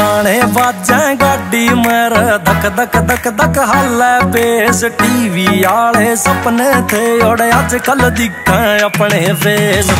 ਗਾਣੇ ਵਾਜਾਂ ਗਾਡੀ ਮਰ ਧਕ ਧਕ ਧਕ ਧਕ, ਹਾਲੇ ਬੇਸ ਟੀਵੀ ਵਾਲੇ ਸੁਪਨੇ ਤੇ ਉੜ, ਅੱਜ ਕੱਲ ਦਿਖਾਂ ਆਪਣੇ ਫੇਸ